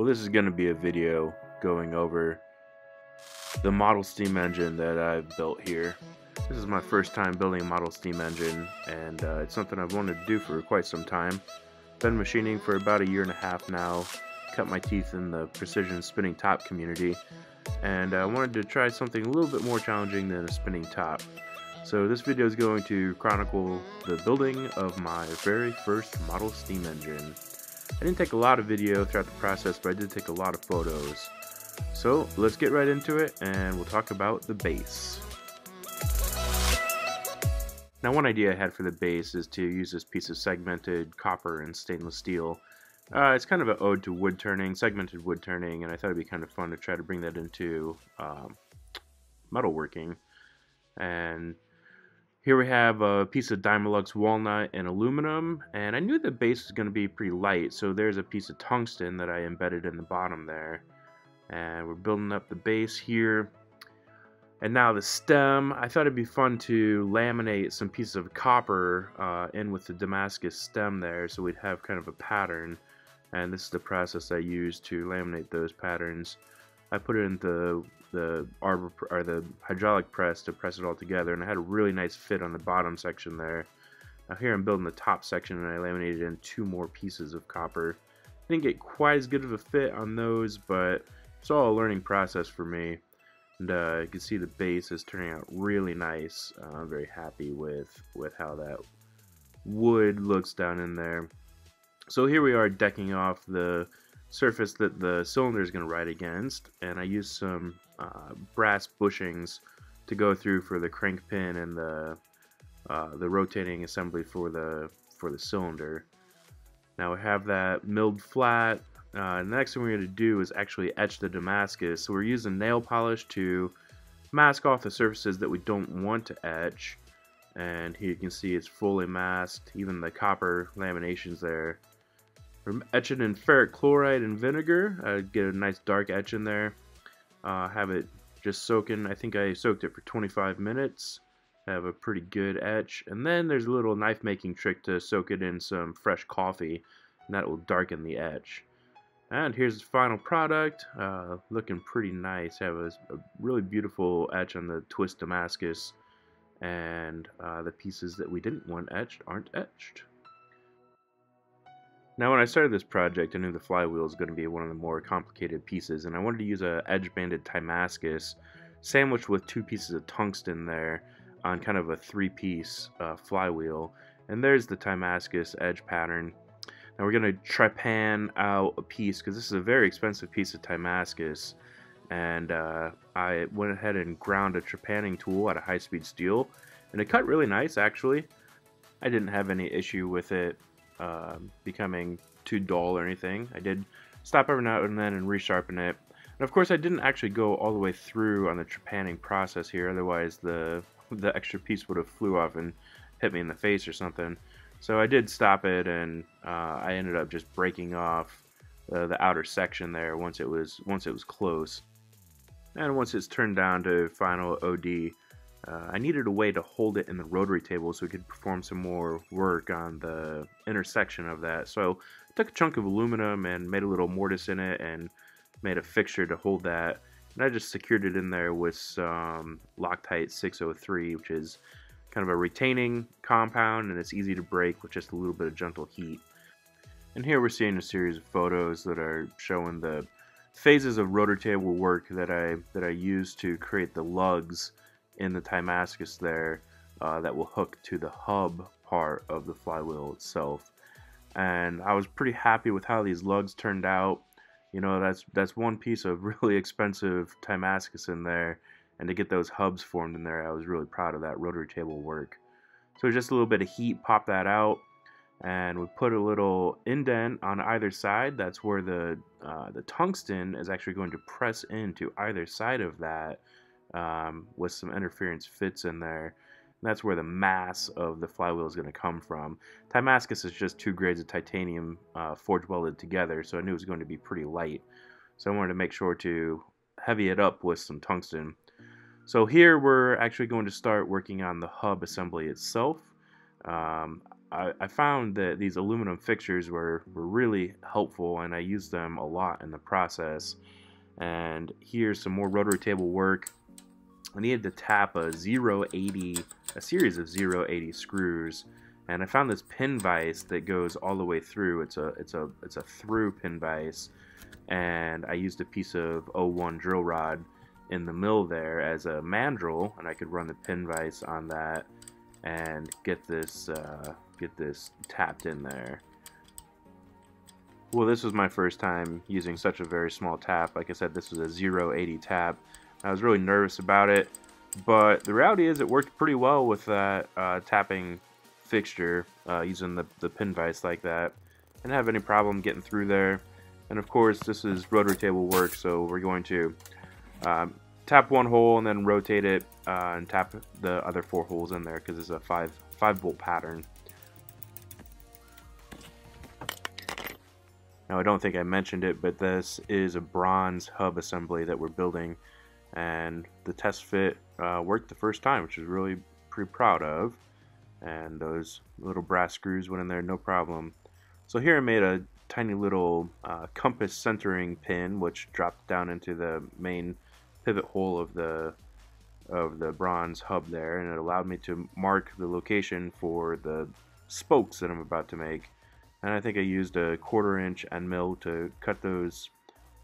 Well, this is going to be a video going over the model steam engine that I've built here. This is my first time building a model steam engine, and uh, it's something I've wanted to do for quite some time. Been machining for about a year and a half now, cut my teeth in the precision spinning top community, and I wanted to try something a little bit more challenging than a spinning top. So this video is going to chronicle the building of my very first model steam engine. I didn't take a lot of video throughout the process, but I did take a lot of photos. So let's get right into it and we'll talk about the base. Now one idea I had for the base is to use this piece of segmented copper and stainless steel. Uh, it's kind of an ode to wood turning, segmented wood turning, and I thought it'd be kind of fun to try to bring that into um, metalworking. And here we have a piece of Dymalux walnut and aluminum, and I knew the base was going to be pretty light, so there's a piece of tungsten that I embedded in the bottom there. And we're building up the base here. And now the stem, I thought it'd be fun to laminate some pieces of copper uh, in with the Damascus stem there, so we'd have kind of a pattern. And this is the process I use to laminate those patterns. I put it into the arbor or the hydraulic press to press it all together, and I had a really nice fit on the bottom section there. Now here I'm building the top section, and I laminated in two more pieces of copper. Didn't get quite as good of a fit on those, but it's all a learning process for me. And uh, you can see the base is turning out really nice. Uh, I'm very happy with with how that wood looks down in there. So here we are decking off the surface that the cylinder is going to ride against and I used some uh, brass bushings to go through for the crank pin and the uh, the rotating assembly for the for the cylinder. Now we have that milled flat. Uh, the next thing we're going to do is actually etch the Damascus. So we're using nail polish to mask off the surfaces that we don't want to etch. And here you can see it's fully masked, even the copper laminations there. We're etching in ferric chloride and vinegar. Uh, get a nice dark etch in there. Uh, have it just soaking. I think I soaked it for 25 minutes. Have a pretty good etch. And then there's a little knife making trick to soak it in some fresh coffee. And that will darken the etch. And here's the final product. Uh, looking pretty nice. Have a, a, really beautiful etch on the twist Damascus. And uh, the pieces that we didn't want etched aren't etched. Now when I started this project, I knew the flywheel was going to be one of the more complicated pieces, and I wanted to use a edge-banded Timascus sandwiched with two pieces of tungsten there on kind of a three-piece uh, flywheel. And there's the Timascus edge pattern. Now we're going to trepan out a piece, because this is a very expensive piece of Timascus, and uh, I went ahead and ground a trepanning tool out of high-speed steel, and it cut really nice actually. I didn't have any issue with it uh, becoming too dull or anything. I did stop every now and then and resharpen it. And of course I didn't actually go all the way through on the trepanning process here, otherwise the the extra piece would have flew off and hit me in the face or something. So I did stop it and uh, I ended up just breaking off uh, the outer section there once it was once it was close. And once it's turned down to final OD, uh, I needed a way to hold it in the rotary table so we could perform some more work on the intersection of that. So I took a chunk of aluminum and made a little mortise in it and made a fixture to hold that. And I just secured it in there with some Loctite 603, which is kind of a retaining compound and it's easy to break with just a little bit of gentle heat. And here we're seeing a series of photos that are showing the phases of rotary table work that I that I used to create the lugs in the Timascus there uh, that will hook to the hub part of the flywheel itself. And I was pretty happy with how these lugs turned out. You know, that's that's one piece of really expensive Timascus in there. And to get those hubs formed in there, I was really proud of that rotary table work. So just a little bit of heat, pop that out. And we put a little indent on either side. That's where the uh, the tungsten is actually going to press into either side of that um, with some interference fits in there. And that's where the mass of the flywheel is going to come from. Timascus is just two grades of titanium uh, forge welded together, so I knew it was going to be pretty light. So I wanted to make sure to heavy it up with some tungsten. So here we're actually going to start working on the hub assembly itself. Um, I, I found that these aluminum fixtures were, were really helpful and I used them a lot in the process. And here's some more rotary table work. I needed to tap a 080, a series of 080 screws and I found this pin vise that goes all the way through. It's a it's a it's a through pin vise, and I used a piece of O1 drill rod in the mill there as a mandrel, and I could run the pin vise on that and get this uh, get this tapped in there. Well, this was my first time using such a very small tap. Like I said, this was a 080 tap. I was really nervous about it, but the reality is it worked pretty well with that uh, tapping fixture uh, using the, the pin vise like that. didn't have any problem getting through there. And of course, this is rotary table work, so we're going to um, tap one hole and then rotate it uh, and tap the other four holes in there because it's a five five bolt pattern. Now I don't think I mentioned it, but this is a bronze hub assembly that we're building, and the test fit uh, worked the first time, which is really pretty proud of. And those little brass screws went in there no problem. So here I made a tiny little uh, compass centering pin which dropped down into the main pivot hole of the of the bronze hub there. And it allowed me to mark the location for the spokes that I'm about to make. And I think I used a quarter inch end mill to cut those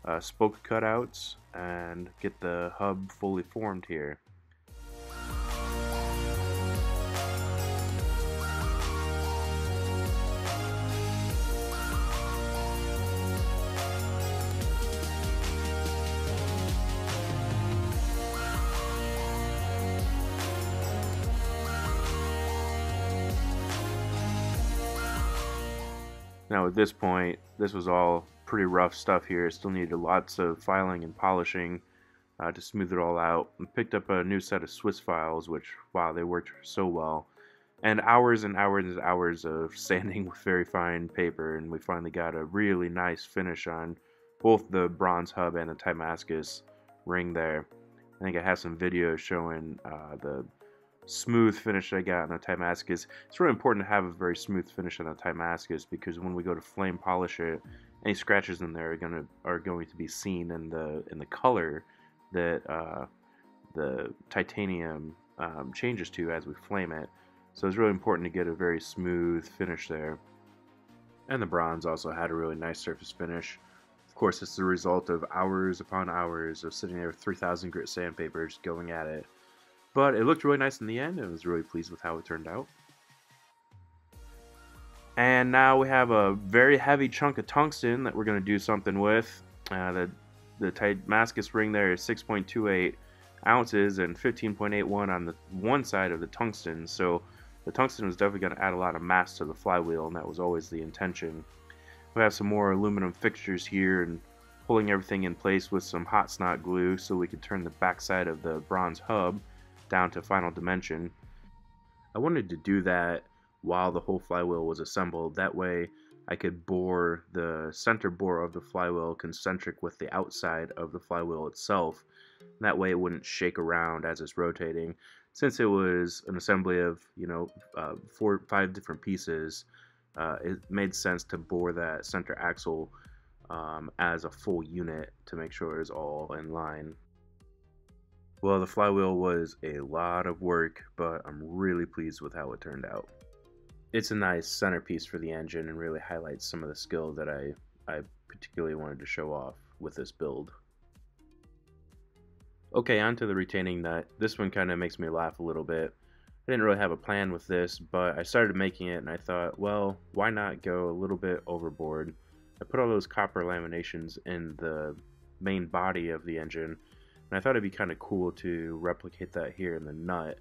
uh, spoke cutouts and get the hub fully formed here. Now at this point, this was all pretty rough stuff here. Still needed lots of filing and polishing uh, to smooth it all out. I picked up a new set of Swiss files, which, wow, they worked so well. And hours and hours and hours of sanding with very fine paper, and we finally got a really nice finish on both the bronze hub and the Timascus ring there. I think I have some videos showing uh, the smooth finish I got on the Timascus. It's really important to have a very smooth finish on the Timascus because when we go to flame polish it, any scratches in there are gonna are going to be seen in the in the color that uh, the titanium um, changes to as we flame it. So it's really important to get a very smooth finish there. And the bronze also had a really nice surface finish. Of course, it's the result of hours upon hours of sitting there with 3000 grit sandpaper just going at it. But it looked really nice in the end, and I was really pleased with how it turned out. And now we have a very heavy chunk of tungsten that we're going to do something with. Uh, the the Timascus ring there is 6.28 ounces and 15.81 on the one side of the tungsten. So the tungsten was definitely going to add a lot of mass to the flywheel, and that was always the intention. We have some more aluminum fixtures here and pulling everything in place with some hot snot glue so we could turn the backside of the bronze hub down to final dimension. I wanted to do that while the whole flywheel was assembled. That way I could bore the center bore of the flywheel concentric with the outside of the flywheel itself. That way it wouldn't shake around as it's rotating. Since it was an assembly of, you know, uh, four, five different pieces, uh, it made sense to bore that center axle um, as a full unit to make sure it was all in line. Well, the flywheel was a lot of work, but I'm really pleased with how it turned out. It's a nice centerpiece for the engine and really highlights some of the skill that I, I particularly wanted to show off with this build. Okay, on to the retaining nut. This one kind of makes me laugh a little bit. I didn't really have a plan with this, but I started making it and I thought, well, why not go a little bit overboard? I put all those copper laminations in the main body of the engine and I thought it'd be kind of cool to replicate that here in the nut.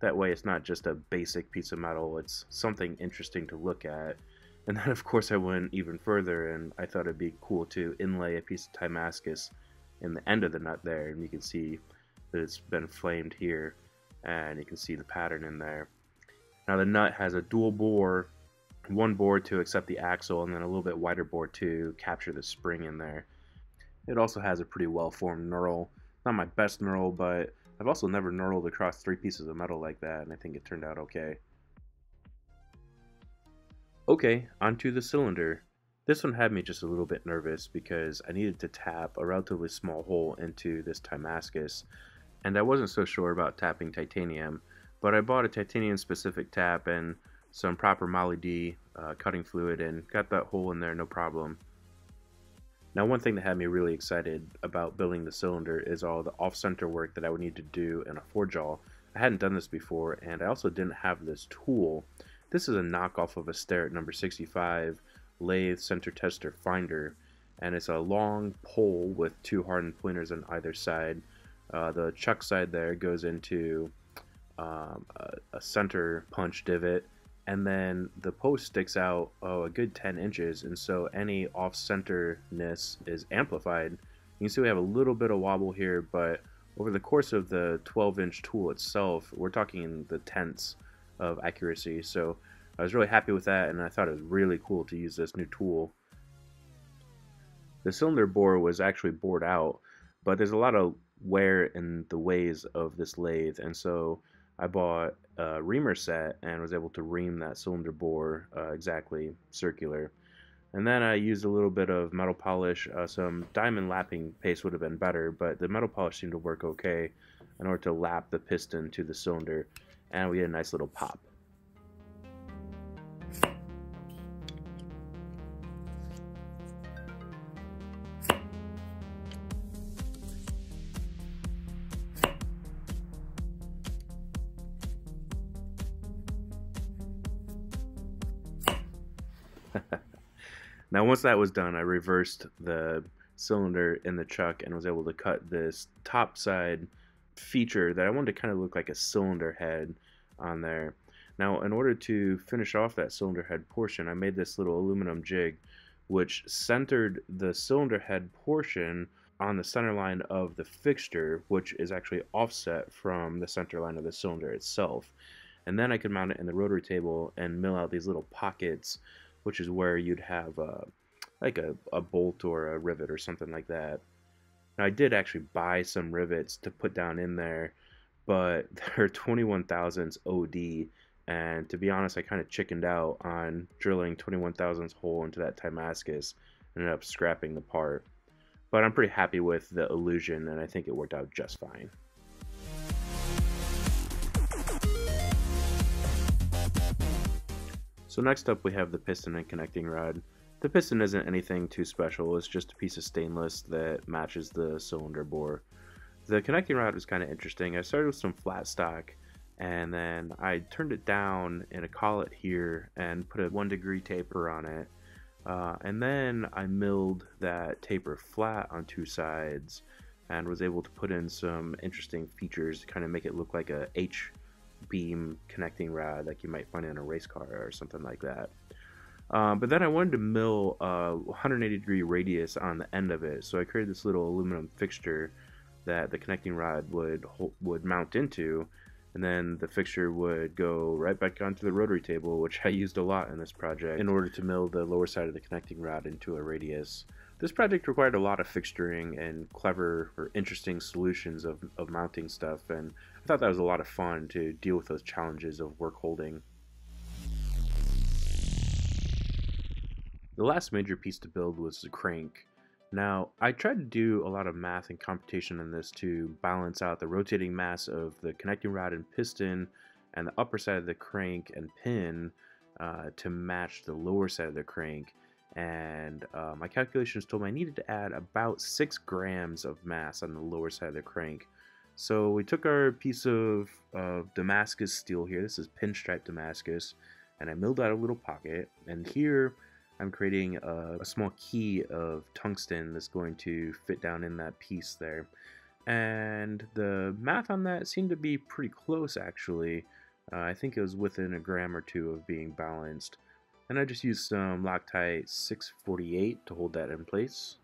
That way it's not just a basic piece of metal, it's something interesting to look at. And then of course I went even further and I thought it'd be cool to inlay a piece of Timascus in the end of the nut there and you can see that it's been flamed here and you can see the pattern in there. Now the nut has a dual bore, one bore to accept the axle and then a little bit wider bore to capture the spring in there. It also has a pretty well formed knurl not my best knurl, but I've also never knurled across three pieces of metal like that, and I think it turned out okay. Okay, onto the cylinder. This one had me just a little bit nervous because I needed to tap a relatively small hole into this Timascus, and I wasn't so sure about tapping titanium, but I bought a titanium specific tap and some proper Moly-Dee uh, cutting fluid and got that hole in there no problem. Now one thing that had me really excited about building the cylinder is all the off-center work that I would need to do in a four-jaw. I hadn't done this before and I also didn't have this tool. This is a knockoff of a Starrett number 65 lathe center tester finder and it's a long pole with two hardened pointers on either side. Uh, the chuck side there goes into um, a, a, center punch divot and then the post sticks out oh, a good 10 inches and so any off-centerness is amplified. You can see we have a little bit of wobble here but over the course of the 12 inch tool itself we're talking in the tenths of accuracy so I was really happy with that and I thought it was really cool to use this new tool. The cylinder bore was actually bored out, but there's a lot of wear in the ways of this lathe and so I bought a reamer set and was able to ream that cylinder bore uh, exactly circular. And then I used a little bit of metal polish. Uh, some diamond lapping paste would have been better, but the metal polish seemed to work okay in order to lap the piston to the cylinder. And we get a nice little pop. Once that was done, I reversed the cylinder in the chuck and was able to cut this top side feature that I wanted to kind of look like a cylinder head on there. Now in order to finish off that cylinder head portion, I made this little aluminum jig which centered the cylinder head portion on the center line of the fixture, which is actually offset from the center line of the cylinder itself. And then I could mount it in the rotary table and mill out these little pockets which is where you'd have uh, like a, a bolt or a rivet or something like that. Now I did actually buy some rivets to put down in there, but they're 21 thousandths OD, and to be honest, I kind of chickened out on drilling 21 thousandths hole into that Timascus, and ended up scrapping the part. But I'm pretty happy with the illusion, and I think it worked out just fine. So next up we have the piston and connecting rod. The piston isn't anything too special, it's just a piece of stainless that matches the cylinder bore. The connecting rod was kind of interesting. I started with some flat stock and then I turned it down in a collet here and put a one degree taper on it. Uh, and then I milled that taper flat on two sides and was able to put in some interesting features to kind of make it look like a H beam connecting rod like you might find in a race car or something like that. Um, but then I wanted to mill a 180 degree radius on the end of it, so I created this little aluminum fixture that the connecting rod would would mount into, and then the fixture would go right back onto the rotary table, which I used a lot in this project in order to mill the lower side of the connecting rod into a radius. This project required a lot of fixturing and clever or interesting solutions of, of mounting stuff, and I thought that was a lot of fun to deal with those challenges of work holding. The last major piece to build was the crank. Now, I tried to do a lot of math and computation in this to balance out the rotating mass of the connecting rod and piston and the upper side of the crank and pin uh, to match the lower side of the crank and uh, my calculations told me I needed to add about 6 grams of mass on the lower side of the crank. So we took our piece of, of Damascus steel here, this is pinstripe Damascus, and I milled out a little pocket, and here I'm creating a, a small key of tungsten that's going to fit down in that piece there. And the math on that seemed to be pretty close actually. Uh, I think it was within a gram or two of being balanced. And I just used some Loctite 648 to hold that in place.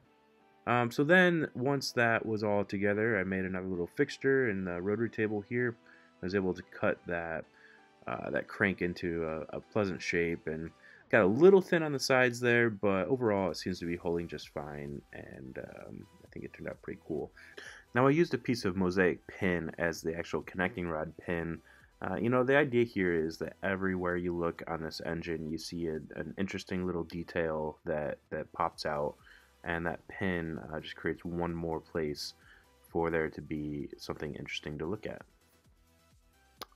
Um, so then, once that was all together, I made another little fixture in the rotary table here. I was able to cut that uh, that crank into a, a, pleasant shape and got a little thin on the sides there, but overall it seems to be holding just fine, and um, I think it turned out pretty cool. Now I used a piece of mosaic pin as the actual connecting rod pin Uh, you know, the idea here is that everywhere you look on this engine, you see a, an interesting little detail that, that pops out, and that pin uh, just creates one more place for there to be something interesting to look at.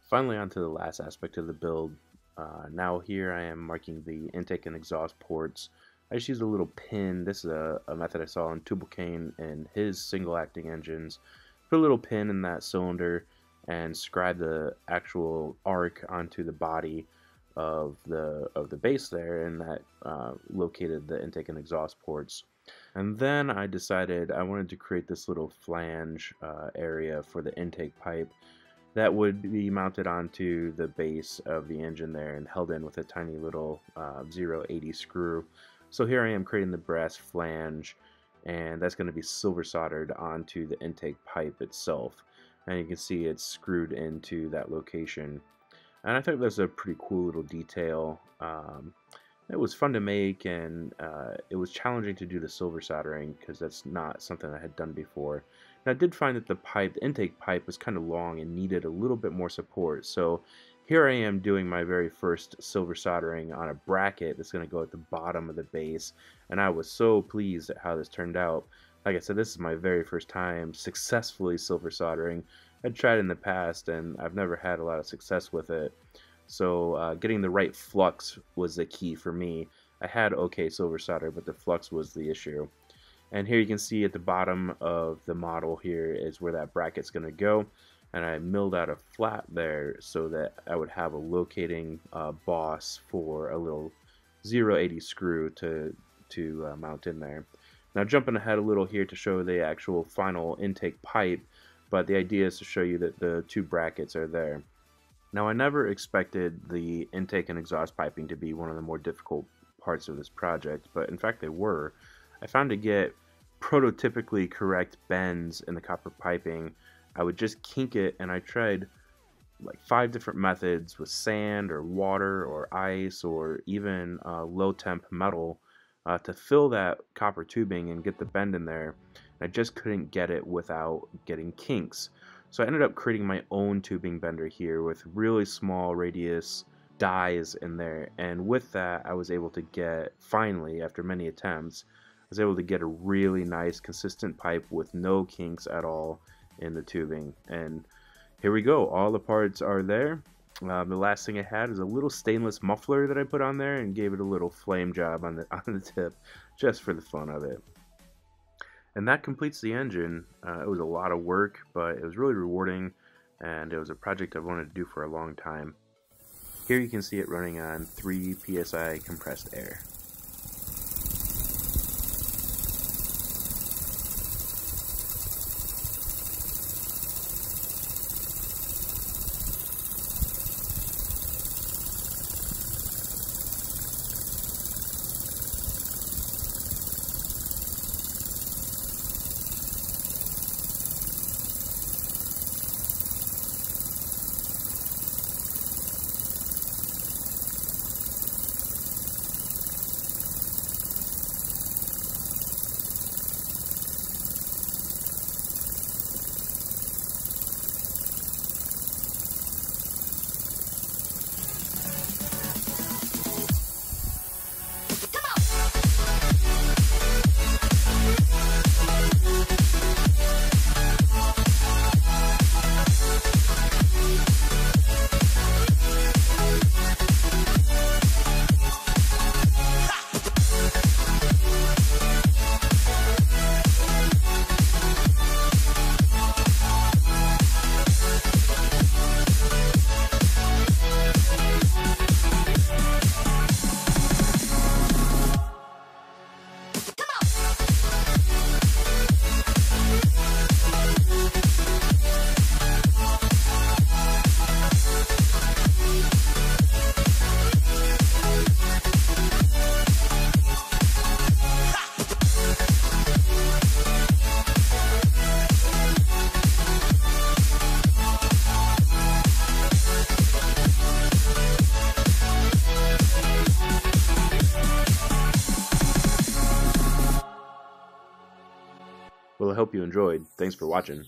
Finally, on to the last aspect of the build. Uh, now here I am marking the intake and exhaust ports. I just used a little pin. This is a, a method I saw in Tubal-Cain and his single acting engines. Put a little pin in that cylinder and scribe the actual arc onto the body of the of the base there and that uh, located the intake and exhaust ports and then I decided I wanted to create this little flange uh, area for the intake pipe that would be mounted onto the base of the engine there and held in with a tiny little uh, 080 screw. So here I am creating the brass flange and that's going to be silver soldered onto the intake pipe itself. And you can see it's screwed into that location. And I think that's a pretty cool little detail. Um, it was fun to make and uh, it was challenging to do the silver soldering because that's not something I had done before and I did find that the pipe the intake pipe was kind of long and needed a little bit more support so here I am doing my very first silver soldering on a bracket that's going to go at the bottom of the base and I was so pleased at how this turned out like I said, this is my very first time successfully silver soldering. I'd tried in the past and I've never had a lot of success with it. So uh, getting the right flux was the key for me. I had okay silver solder, but the flux was the issue. And here you can see at the bottom of the model here is where that bracket's going to go. And I milled out a flat there so that I would have a locating uh, boss for a little 080 screw to, to uh, mount in there. Now jumping ahead a little here to show the actual final intake pipe, but the idea is to show you that the two brackets are there. Now I never expected the intake and exhaust piping to be one of the more difficult parts of this project, but in fact they were. I found to get prototypically correct bends in the copper piping, I would just kink it and I tried like five different methods with sand or water or ice or even uh, low temp metal uh, to fill that copper tubing and get the bend in there. I just couldn't get it without getting kinks. So I ended up creating my own tubing bender here with really small radius dies in there. And with that, I was able to get, finally, after many attempts, was able to get a really nice consistent pipe with no kinks at all in the tubing. And here we go. All the parts are there. Um, the last thing I had is a little stainless muffler that I put on there and gave it a little flame job on the on the tip, just for the fun of it. And that completes the engine. Uh, it was a lot of work, but it was really rewarding, and it was a project I've wanted to do for a long time. Here you can see it running on 3 psi compressed air. Enjoyed. Thanks for watching.